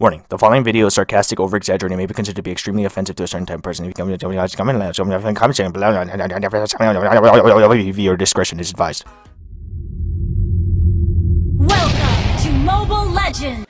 Warning: The following video is sarcastic, over-exaggerated, and may be considered to be extremely offensive to a certain type of person. If your discretion is advised. Welcome to Mobile Legends!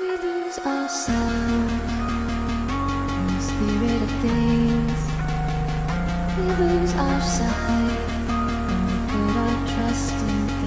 We lose in the spirit of things. We lose our sight when we put our trust in.